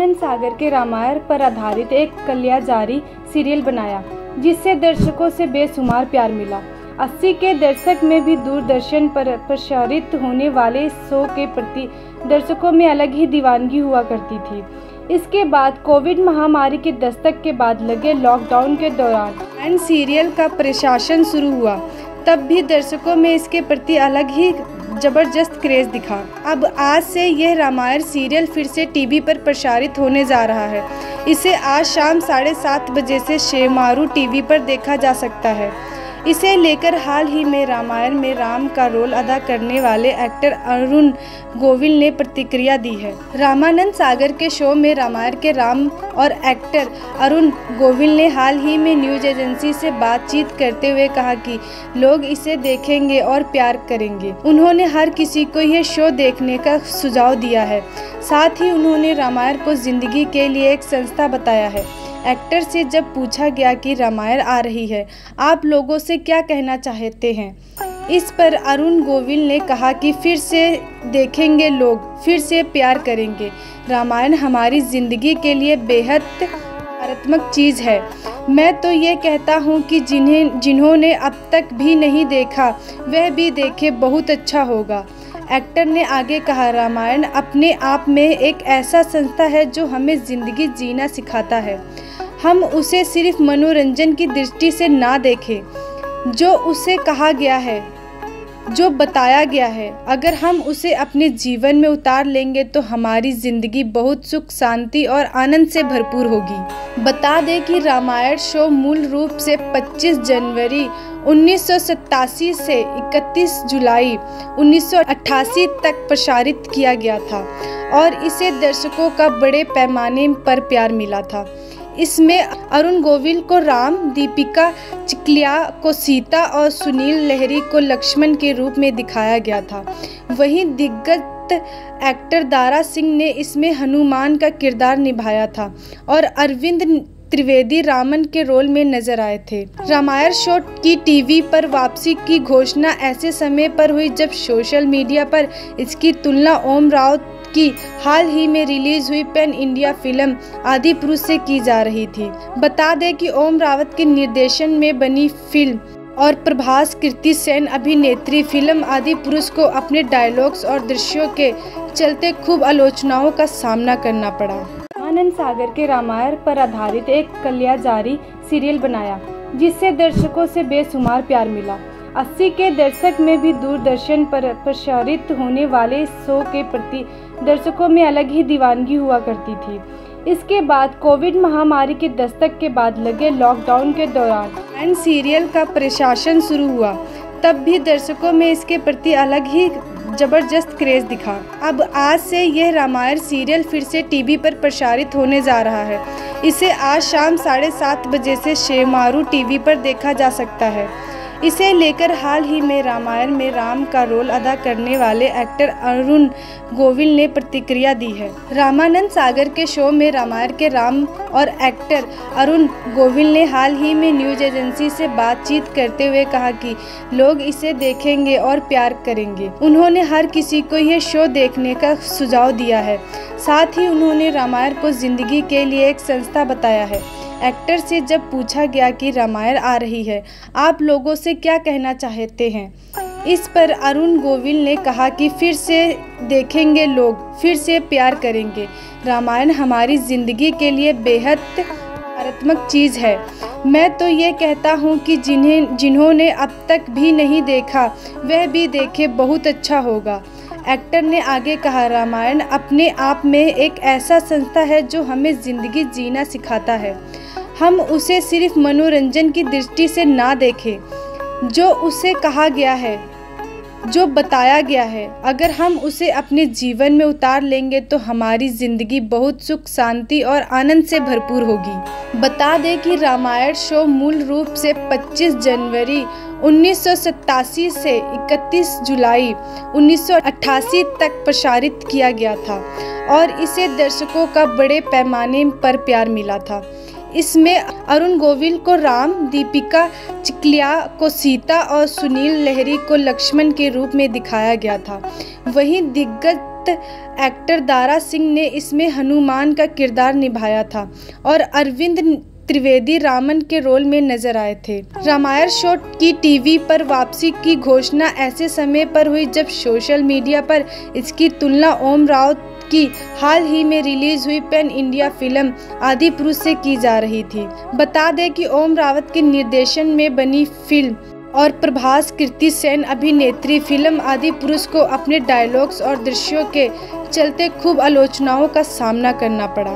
रामानंद सागर के रामायण पर आधारित एक कल्याजारी सीरियल बनाया, जिससे दर्शकों से बेशुमार प्यार मिला। अस्सी के दशक में भी दूरदर्शन पर प्रसारित होने वाले शो के प्रति दर्शकों में अलग ही दीवानगी हुआ करती थी। इसके बाद कोविड महामारी के दस्तक के बाद लगे लॉकडाउन के दौरान एंड सीरियल का प्रशासन शुरू हुआ, तब भी दर्शकों में इसके प्रति अलग ही ज़बरदस्त क्रेज दिखा। अब आज से यह रामायण सीरियल फिर से टीवी पर प्रसारित होने जा रहा है। इसे आज शाम साढ़े सात बजे से शेमारू टीवी पर देखा जा सकता है। इसे लेकर हाल ही में रामायण में राम का रोल अदा करने वाले एक्टर अरुण गोविल ने प्रतिक्रिया दी है। रामानंद सागर के शो में रामायण के राम और एक्टर अरुण गोविल ने हाल ही में न्यूज़ एजेंसी से बातचीत करते हुए कहा कि लोग इसे देखेंगे और प्यार करेंगे। उन्होंने हर किसी को यह शो देखने का सुझाव दिया है। साथ ही उन्होंने रामायण को ज़िंदगी के लिए एक संस्था बताया है। एक्टर से जब पूछा गया कि रामायण आ रही है, आप लोगों से क्या कहना चाहते हैं? इस पर अरुण गोविल ने कहा कि फिर से देखेंगे लोग, फिर से प्यार करेंगे। रामायण हमारी ज़िंदगी के लिए बेहद सकारात्मक चीज़ है। मैं तो ये कहता हूँ कि जिन्हें, जिन्होंने अब तक भी नहीं देखा, वह भी देखे बहुत अच्छा होगा। एक्टर ने आगे कहा, रामायण अपने आप में एक ऐसा संस्था है जो हमें ज़िंदगी जीना सिखाता है। हम उसे सिर्फ़ मनोरंजन की दृष्टि से ना देखें, जो उसे कहा गया है, जो बताया गया है। अगर हम उसे अपने जीवन में उतार लेंगे तो हमारी ज़िंदगी बहुत सुख, शांति और आनंद से भरपूर होगी। बता दें कि रामायण शो मूल रूप से 25 जनवरी उन्नीस सौ सतासी से 31 जुलाई 1988 तक प्रसारित किया गया था, और इसे दर्शकों का बड़े पैमाने पर प्यार मिला था। इसमें अरुण गोविल को राम, दीपिका चिकलिया को सीता और सुनील लहरी को लक्ष्मण के रूप में दिखाया गया था। वहीं दिग्गज एक्टर दारा सिंह ने इसमें हनुमान का किरदार निभाया था और अरविंद त्रिवेदी रामन के रोल में नज़र आए थे। रामायण शो की टीवी पर वापसी की घोषणा ऐसे समय पर हुई जब सोशल मीडिया पर इसकी तुलना ओम राव की हाल ही में रिलीज़ हुई पेन इंडिया फ़िल्म आदि पुरुष से की जा रही थी। बता दें कि ओम रावत के निर्देशन में बनी फ़िल्म और प्रभास कीर्ति सेन अभिनेत्री फ़िल्म आदि पुरुष को अपने डायलॉग्स और दृश्यों के चलते खूब आलोचनाओं का सामना करना पड़ा। आनंद सागर के रामायण पर आधारित एक कल्याजारी सीरियल बनाया, जिससे दर्शकों से बेशुमार प्यार मिला। अस्सी के दशक में भी दूरदर्शन पर प्रसारित होने वाले शो के प्रति दर्शकों में अलग ही दीवानगी हुआ करती थी। इसके बाद कोविड महामारी के दस्तक के बाद लगे लॉकडाउन के दौरान एंड सीरियल का प्रशासन शुरू हुआ, तब भी दर्शकों में इसके प्रति अलग ही ज़बरदस्त क्रेज दिखा। अब आज से यह रामायण सीरियल फिर से टीवी पर प्रसारित होने जा रहा है। इसे आज शाम साढ़े सात बजे से शेमारू टीवी पर देखा जा सकता है। इसे लेकर हाल ही में रामायण में राम का रोल अदा करने वाले एक्टर अरुण गोविल ने प्रतिक्रिया दी है। रामानंद सागर के शो में रामायण के राम और एक्टर अरुण गोविल ने हाल ही में न्यूज़ एजेंसी से बातचीत करते हुए कहा कि लोग इसे देखेंगे और प्यार करेंगे। उन्होंने हर किसी को यह शो देखने का सुझाव दिया है। साथ ही उन्होंने रामायण को ज़िंदगी के लिए एक संस्था बताया है। एक्टर से जब पूछा गया कि रामायण आ रही है, आप लोगों से क्या कहना चाहते हैं? इस पर अरुण गोविल ने कहा कि फिर से देखेंगे लोग, फिर से प्यार करेंगे। रामायण हमारी ज़िंदगी के लिए बेहद सकारात्मक चीज़ है। मैं तो ये कहता हूँ कि जिन्हें, जिन्होंने अब तक भी नहीं देखा, वह भी देखे बहुत अच्छा होगा। एक्टर ने आगे कहा, रामायण अपने आप में एक ऐसा संस्था है जो हमें ज़िंदगी जीना सिखाता है। हम उसे सिर्फ़ मनोरंजन की दृष्टि से ना देखें, जो उसे कहा गया है। जो बताया गया है, अगर हम उसे अपने जीवन में उतार लेंगे तो हमारी ज़िंदगी बहुत सुख, शांति और आनंद से भरपूर होगी। बता दें कि रामायण शो मूल रूप से 25 जनवरी उन्नीस सौ सतासी से 31 जुलाई 1988 तक प्रसारित किया गया था और इसे दर्शकों का बड़े पैमाने पर प्यार मिला था। इसमें अरुण गोविल को राम, दीपिका चिकलिया को सीता और सुनील लहरी को लक्ष्मण के रूप में दिखाया गया था। वहीं दिग्गज एक्टर दारा सिंह ने इसमें हनुमान का किरदार निभाया था और अरविंद त्रिवेदी रामन के रोल में नज़र आए थे। रामायण शो की टीवी पर वापसी की घोषणा ऐसे समय पर हुई जब सोशल मीडिया पर इसकी तुलना ओम राउत की हाल ही में रिलीज़ हुई पेन इंडिया फ़िल्म आदि पुरुष से की जा रही थी। बता दें कि ओम रावत के निर्देशन में बनी फ़िल्म और प्रभास कीर्ति सेन अभिनेत्री फ़िल्म आदि पुरुष को अपने डायलॉग्स और दृश्यों के चलते खूब आलोचनाओं का सामना करना पड़ा।